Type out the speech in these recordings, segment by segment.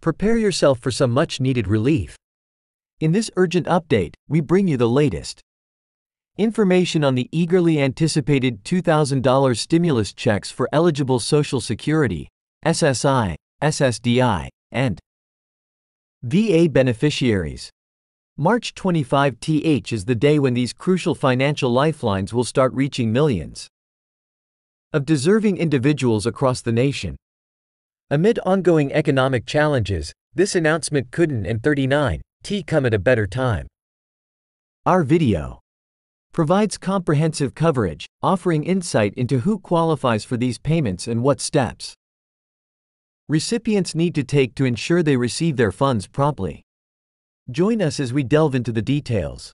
Prepare yourself for some much needed relief. In this urgent update, we bring you the latest information on the eagerly anticipated $2,000 stimulus checks for eligible Social Security, SSI, SSDI, and VA beneficiaries. March 25 th is the day when these crucial financial lifelines will start reaching millions of deserving individuals across the nation. Amid ongoing economic challenges, this announcement couldn't and 39 T come at a better time. Our video provides comprehensive coverage, offering insight into who qualifies for these payments and what steps recipients need to take to ensure they receive their funds promptly. Join us as we delve into the details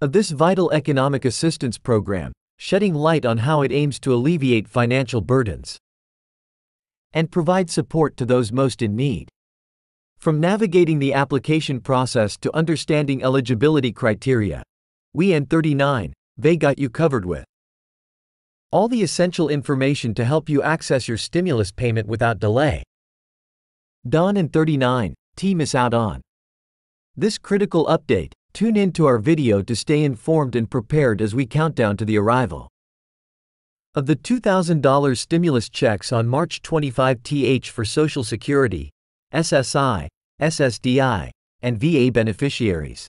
of this vital economic assistance program, shedding light on how it aims to alleviate financial burdens and provide support to those most in need. From navigating the application process to understanding eligibility criteria, we N39, they got you covered with all the essential information to help you access your stimulus payment without delay. Don and 39, team is out on. This critical update, tune in to our video to stay informed and prepared as we count down to the arrival of the $2,000 stimulus checks on March 25 th for Social Security, SSI, SSDI, and VA beneficiaries.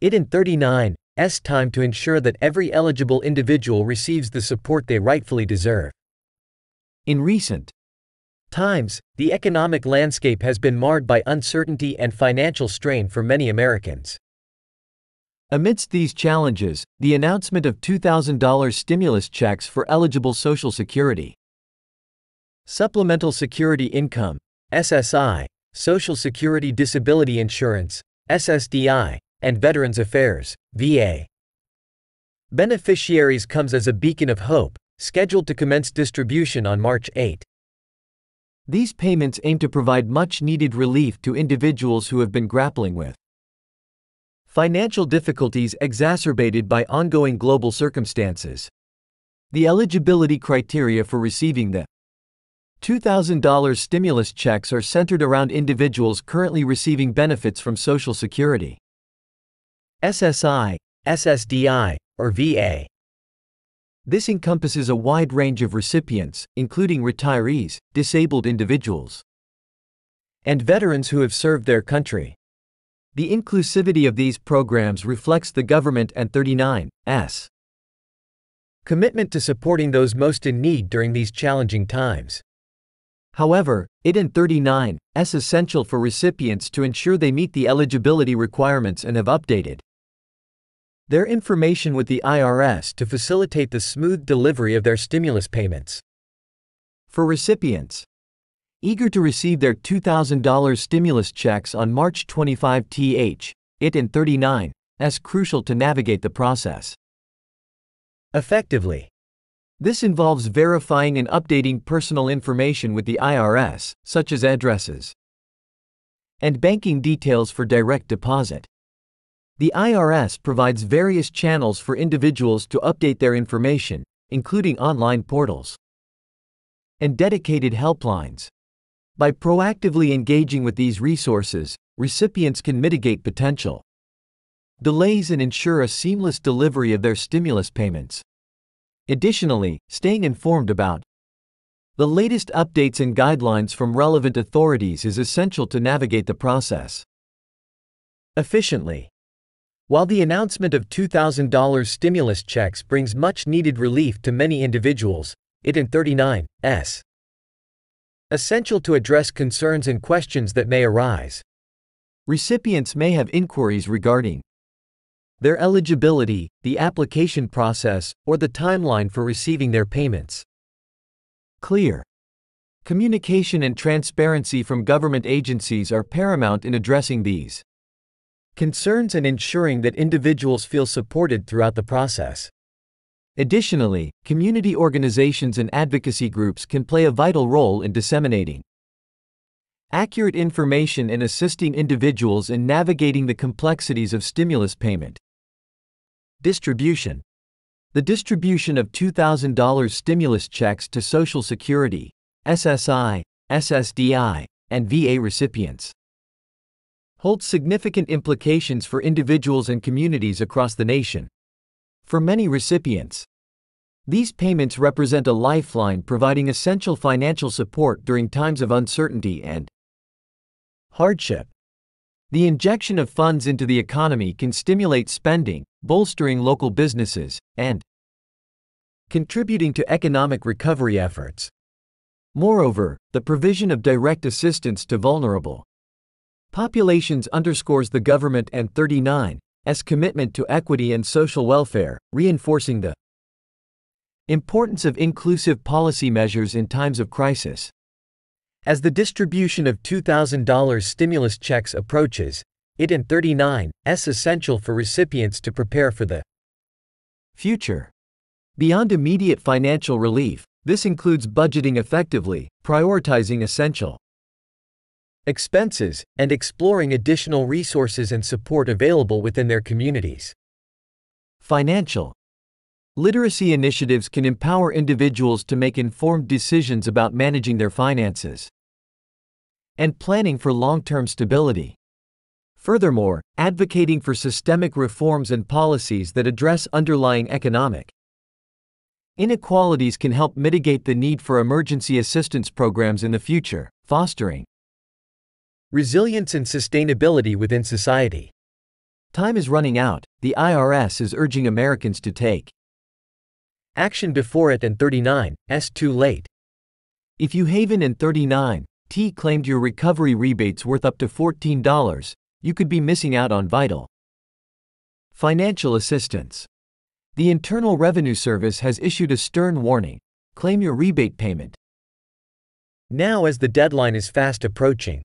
It in 39, S time to ensure that every eligible individual receives the support they rightfully deserve. In recent times, the economic landscape has been marred by uncertainty and financial strain for many Americans. Amidst these challenges, the announcement of $2,000 stimulus checks for eligible Social Security, Supplemental Security Income, SSI, Social Security Disability Insurance, SSDI, and Veterans Affairs, VA. Beneficiaries comes as a beacon of hope, scheduled to commence distribution on March 8. These payments aim to provide much needed relief to individuals who have been grappling with financial difficulties exacerbated by ongoing global circumstances. The eligibility criteria for receiving the $2,000 stimulus checks are centered around individuals currently receiving benefits from Social Security. SSI, SSDI, or VA. This encompasses a wide range of recipients, including retirees, disabled individuals, and veterans who have served their country. The inclusivity of these programs reflects the government and 39's commitment to supporting those most in need during these challenging times. However, it and 39 s essential for recipients to ensure they meet the eligibility requirements and have updated their information with the IRS to facilitate the smooth delivery of their stimulus payments. For recipients eager to receive their $2,000 stimulus checks on March 25 th, it and 39 as crucial to navigate the process effectively. This involves verifying and updating personal information with the IRS, such as addresses and banking details for direct deposit. The IRS provides various channels for individuals to update their information, including online portals and dedicated helplines. By proactively engaging with these resources, recipients can mitigate potential delays and ensure a seamless delivery of their stimulus payments. Additionally, staying informed about the latest updates and guidelines from relevant authorities is essential to navigate the process efficiently. While the announcement of $2,000 stimulus checks brings much needed relief to many individuals, it in 39s essential to address concerns and questions that may arise. Recipients may have inquiries regarding their eligibility, the application process, or the timeline for receiving their payments. Clear communication and transparency from government agencies are paramount in addressing these concerns and ensuring that individuals feel supported throughout the process. Additionally, community organizations and advocacy groups can play a vital role in disseminating accurate information and assisting individuals in navigating the complexities of stimulus payment. Distribution The distribution of $2,000 stimulus checks to Social Security, SSI, SSDI, and VA recipients. Holds significant implications for individuals and communities across the nation. For many recipients, these payments represent a lifeline providing essential financial support during times of uncertainty and hardship. The injection of funds into the economy can stimulate spending, bolstering local businesses, and contributing to economic recovery efforts. Moreover, the provision of direct assistance to vulnerable populations underscores the government and 39's commitment to equity and social welfare, reinforcing the Importance of inclusive policy measures in times of crisis. As the distribution of $2,000 stimulus checks approaches, it and 39 is essential for recipients to prepare for the future. Beyond immediate financial relief, this includes budgeting effectively, prioritizing essential expenses, and exploring additional resources and support available within their communities. Financial Literacy initiatives can empower individuals to make informed decisions about managing their finances and planning for long term stability. Furthermore, advocating for systemic reforms and policies that address underlying economic inequalities can help mitigate the need for emergency assistance programs in the future, fostering resilience and sustainability within society. Time is running out, the IRS is urging Americans to take Action before it and 39, S too late. If you Haven in 39, T claimed your recovery rebates worth up to $14, you could be missing out on vital financial assistance. The Internal Revenue Service has issued a stern warning claim your rebate payment. Now, as the deadline is fast approaching,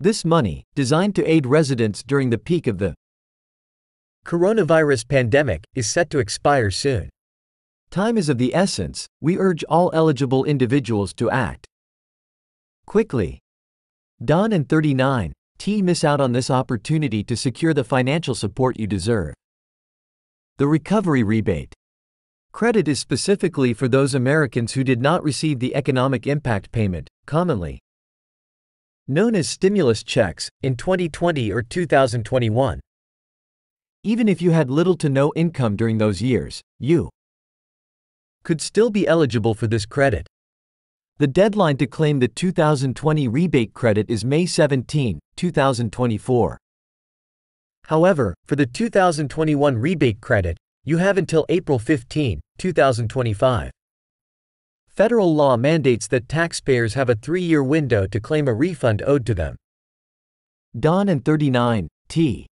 this money, designed to aid residents during the peak of the coronavirus pandemic, is set to expire soon. Time is of the essence, we urge all eligible individuals to act quickly. Don and 39, T miss out on this opportunity to secure the financial support you deserve. The Recovery Rebate Credit is specifically for those Americans who did not receive the economic impact payment, commonly known as stimulus checks, in 2020 or 2021. Even if you had little to no income during those years, you could still be eligible for this credit. The deadline to claim the 2020 rebate credit is May 17, 2024. However, for the 2021 rebate credit, you have until April 15, 2025. Federal law mandates that taxpayers have a three year window to claim a refund owed to them. Don and 39, T.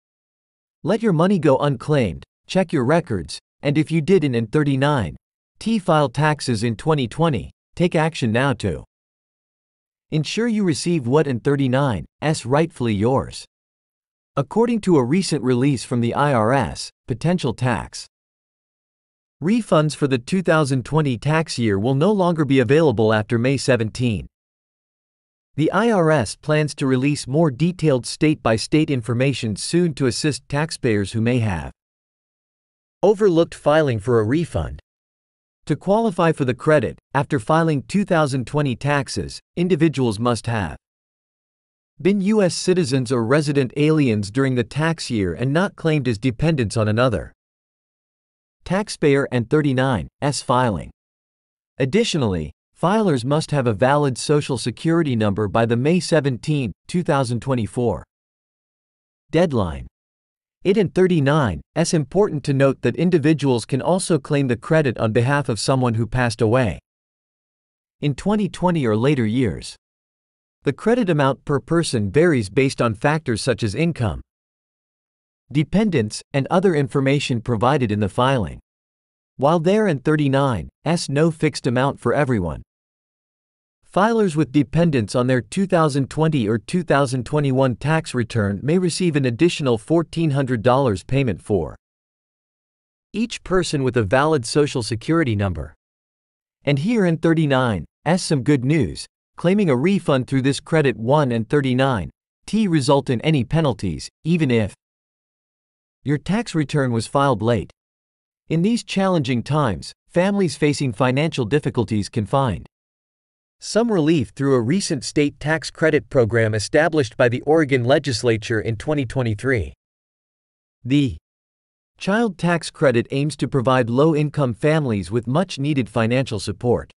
Let your money go unclaimed, check your records, and if you didn't in 39, T file taxes in 2020. Take action now to ensure you receive what in 39 s rightfully yours. According to a recent release from the IRS, potential tax refunds for the 2020 tax year will no longer be available after May 17. The IRS plans to release more detailed state by state information soon to assist taxpayers who may have overlooked filing for a refund. To qualify for the credit, after filing 2020 taxes, individuals must have been U.S. citizens or resident aliens during the tax year and not claimed as dependents on another taxpayer and 39s filing. Additionally, filers must have a valid Social Security number by the May 17, 2024 deadline. It and 39, s important to note that individuals can also claim the credit on behalf of someone who passed away. In 2020 or later years, the credit amount per person varies based on factors such as income, dependents, and other information provided in the filing. While there in 39, s no fixed amount for everyone. Filers with dependents on their 2020 or 2021 tax return may receive an additional $1,400 payment for each person with a valid Social Security number. And here in 39, S some good news, claiming a refund through this credit 1 and 39, T result in any penalties, even if your tax return was filed late. In these challenging times, families facing financial difficulties can find some relief through a recent state tax credit program established by the Oregon legislature in 2023. The Child Tax Credit aims to provide low income families with much needed financial support.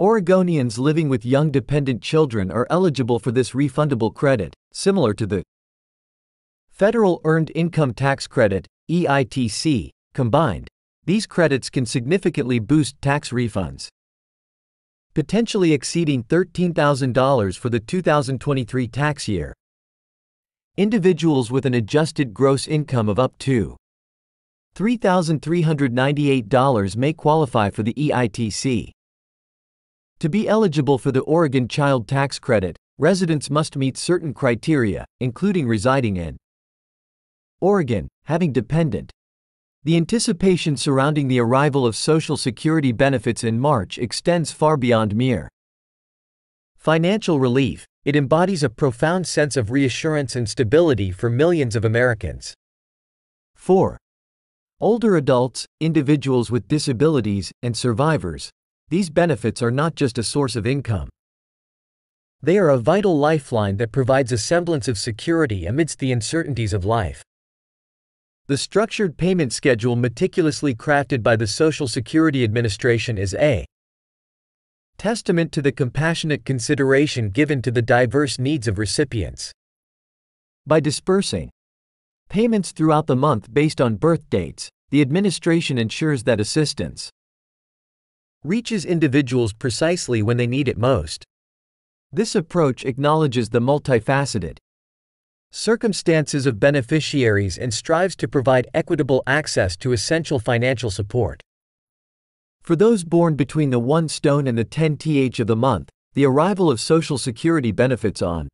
Oregonians living with young dependent children are eligible for this refundable credit, similar to the Federal Earned Income Tax Credit, EITC, combined. These credits can significantly boost tax refunds potentially exceeding $13,000 for the 2023 tax year. Individuals with an adjusted gross income of up to $3,398 may qualify for the EITC. To be eligible for the Oregon Child Tax Credit, residents must meet certain criteria, including residing in Oregon, having dependent, the anticipation surrounding the arrival of Social Security benefits in March extends far beyond mere financial relief, it embodies a profound sense of reassurance and stability for millions of Americans. 4. Older adults, individuals with disabilities, and survivors, these benefits are not just a source of income. They are a vital lifeline that provides a semblance of security amidst the uncertainties of life. The structured payment schedule meticulously crafted by the Social Security Administration is a testament to the compassionate consideration given to the diverse needs of recipients. By dispersing payments throughout the month based on birth dates, the administration ensures that assistance reaches individuals precisely when they need it most. This approach acknowledges the multifaceted circumstances of beneficiaries and strives to provide equitable access to essential financial support. For those born between the 1 stone and the 10 th of the month, the arrival of Social Security benefits on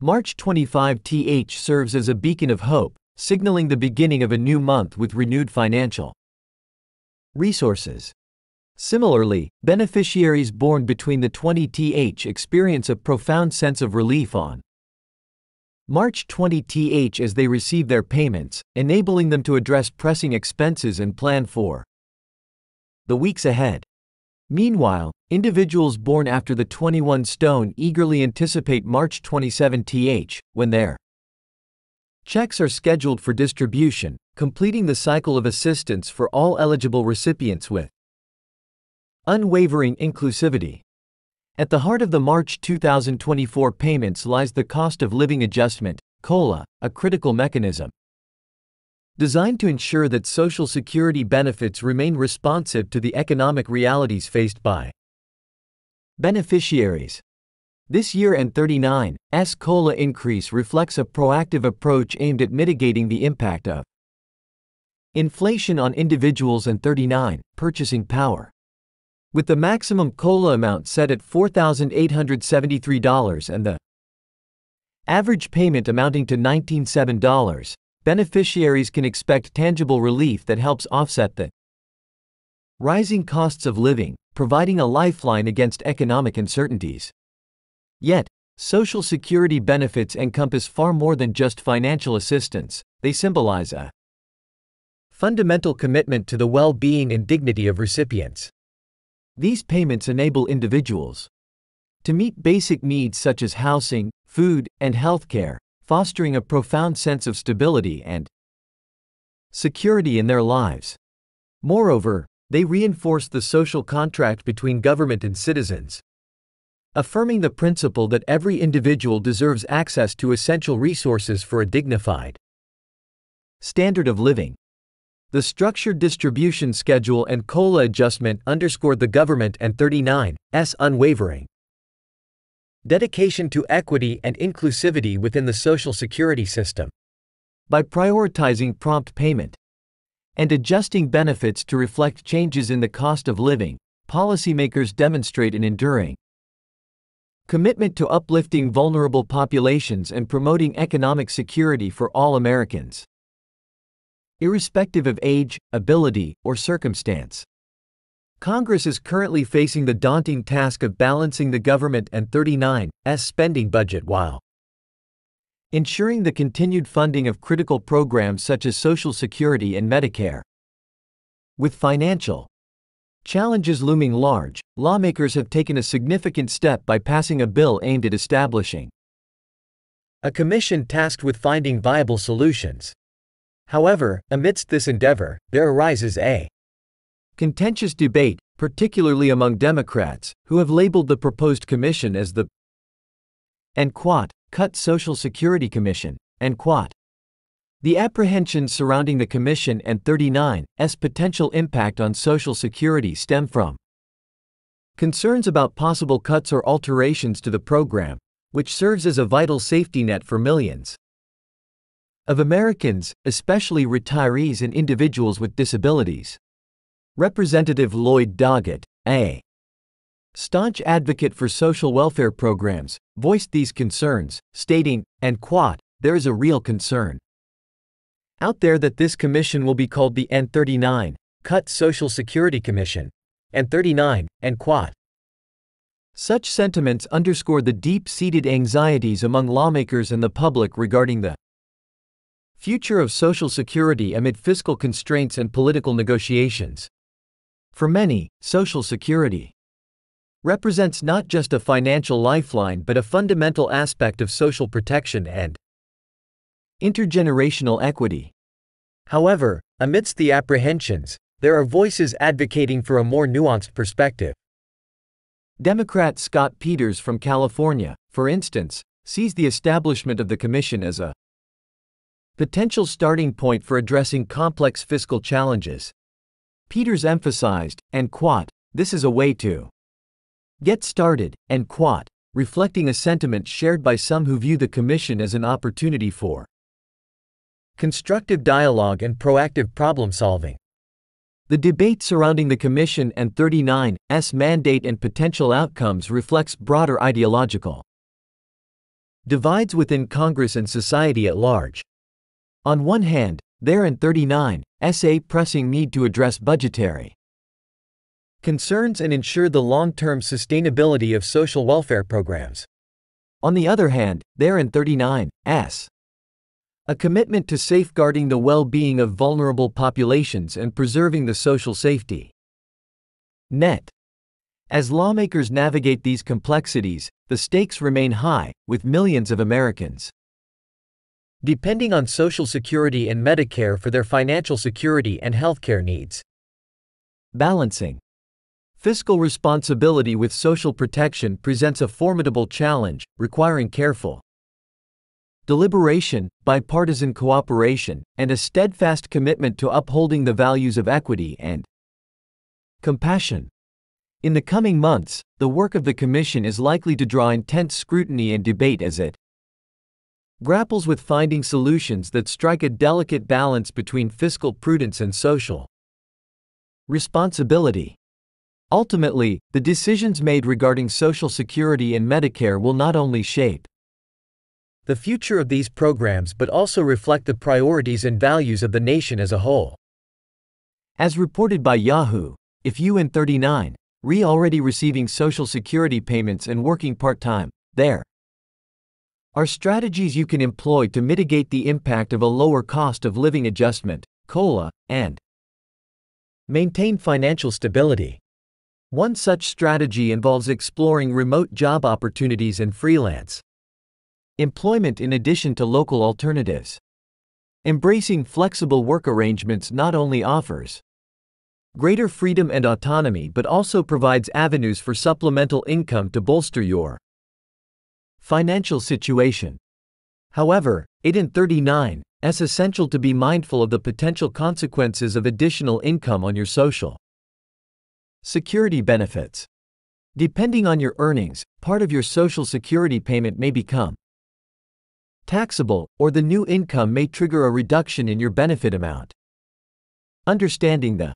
March 25 th serves as a beacon of hope, signaling the beginning of a new month with renewed financial resources. Similarly, beneficiaries born between the 20 th experience a profound sense of relief on March 20th as they receive their payments, enabling them to address pressing expenses and plan for the weeks ahead. Meanwhile, individuals born after the 21 stone eagerly anticipate March 27th, when their checks are scheduled for distribution, completing the cycle of assistance for all eligible recipients with unwavering inclusivity. At the heart of the March 2024 payments lies the Cost of Living Adjustment, COLA, a critical mechanism designed to ensure that Social Security benefits remain responsive to the economic realities faced by beneficiaries. This year and 39's COLA increase reflects a proactive approach aimed at mitigating the impact of inflation on individuals and 39 purchasing power. With the maximum COLA amount set at $4,873 and the average payment amounting to $19.7, beneficiaries can expect tangible relief that helps offset the rising costs of living, providing a lifeline against economic uncertainties. Yet, Social Security benefits encompass far more than just financial assistance, they symbolize a fundamental commitment to the well being and dignity of recipients. These payments enable individuals to meet basic needs such as housing, food, and healthcare, fostering a profound sense of stability and security in their lives. Moreover, they reinforce the social contract between government and citizens, affirming the principle that every individual deserves access to essential resources for a dignified standard of living. The structured distribution schedule and COLA adjustment underscored the government and 39's unwavering dedication to equity and inclusivity within the Social Security system. By prioritizing prompt payment and adjusting benefits to reflect changes in the cost of living, policymakers demonstrate an enduring commitment to uplifting vulnerable populations and promoting economic security for all Americans irrespective of age, ability, or circumstance. Congress is currently facing the daunting task of balancing the government and 39's spending budget while ensuring the continued funding of critical programs such as Social Security and Medicare. With financial Challenges looming large, lawmakers have taken a significant step by passing a bill aimed at establishing a commission tasked with finding viable solutions. However, amidst this endeavor, there arises a contentious debate, particularly among Democrats, who have labeled the proposed commission as the and quat, cut Social Security Commission, and quat. The apprehensions surrounding the Commission and 39's potential impact on Social Security stem from concerns about possible cuts or alterations to the program, which serves as a vital safety net for millions of Americans, especially retirees and individuals with disabilities. Representative Lloyd Doggett, a staunch advocate for social welfare programs, voiced these concerns, stating, and quote, there is a real concern out there that this commission will be called the N39, Cut Social Security Commission, N39, and quote. Such sentiments underscore the deep seated anxieties among lawmakers and the public regarding the future of Social Security amid fiscal constraints and political negotiations. For many, Social Security represents not just a financial lifeline but a fundamental aspect of social protection and intergenerational equity. However, amidst the apprehensions, there are voices advocating for a more nuanced perspective. Democrat Scott Peters from California, for instance, sees the establishment of the Commission as a potential starting point for addressing complex fiscal challenges. Peters emphasized, and quote, this is a way to get started, and quote, reflecting a sentiment shared by some who view the Commission as an opportunity for constructive dialogue and proactive problem solving. The debate surrounding the Commission and 39's mandate and potential outcomes reflects broader ideological divides within Congress and society at large. On one hand, there and 39 SA pressing need to address budgetary concerns and ensure the long-term sustainability of social welfare programs. On the other hand, there and 39 S a commitment to safeguarding the well being of vulnerable populations and preserving the social safety net. As lawmakers navigate these complexities, the stakes remain high, with millions of Americans depending on Social Security and Medicare for their financial security and healthcare needs. Balancing fiscal responsibility with social protection presents a formidable challenge, requiring careful deliberation, bipartisan cooperation, and a steadfast commitment to upholding the values of equity and compassion. In the coming months, the work of the Commission is likely to draw intense scrutiny and debate as it grapples with finding solutions that strike a delicate balance between fiscal prudence and social responsibility. Ultimately, the decisions made regarding Social Security and Medicare will not only shape the future of these programs but also reflect the priorities and values of the nation as a whole. As reported by Yahoo, if you and 39 re already receiving Social Security payments and working part time, there are strategies you can employ to mitigate the impact of a lower cost of living adjustment, COLA, and maintain financial stability. One such strategy involves exploring remote job opportunities and freelance employment in addition to local alternatives. Embracing flexible work arrangements not only offers greater freedom and autonomy but also provides avenues for supplemental income to bolster your financial situation. However, it in 39 is essential to be mindful of the potential consequences of additional income on your social security benefits. Depending on your earnings, part of your Social Security payment may become taxable, or the new income may trigger a reduction in your benefit amount. Understanding the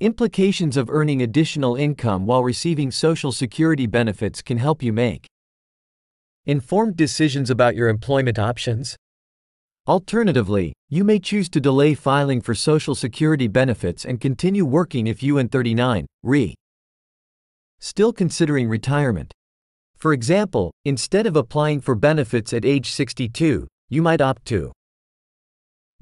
implications of earning additional income while receiving Social Security benefits can help you make informed decisions about your employment options. Alternatively, you may choose to delay filing for Social Security benefits and continue working if you and 39 re still considering retirement. For example, instead of applying for benefits at age 62, you might opt to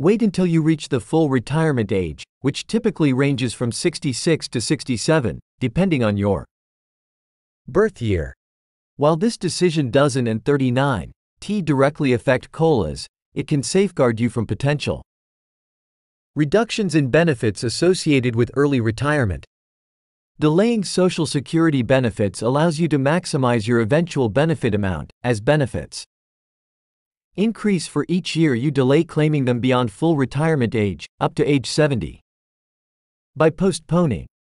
Wait until you reach the full retirement age, which typically ranges from 66 to 67, depending on your birth year. While this decision doesn't and 39 T directly affect COLAs, it can safeguard you from potential reductions in benefits associated with early retirement. Delaying Social Security benefits allows you to maximize your eventual benefit amount, as benefits increase for each year you delay claiming them beyond full retirement age, up to age 70. By postponing